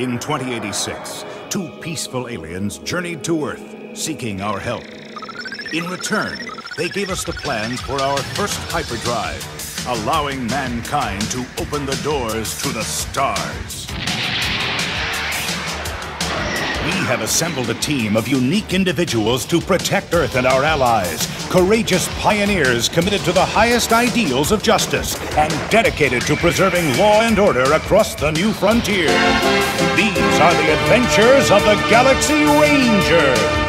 In 2086, two peaceful aliens journeyed to Earth, seeking our help. In return, they gave us the plans for our first hyperdrive, allowing mankind to open the doors to the stars. We have assembled a team of unique individuals to protect Earth and our allies. Courageous pioneers committed to the highest ideals of justice and dedicated to preserving law and order across the new frontier. These are the adventures of the Galaxy Rangers.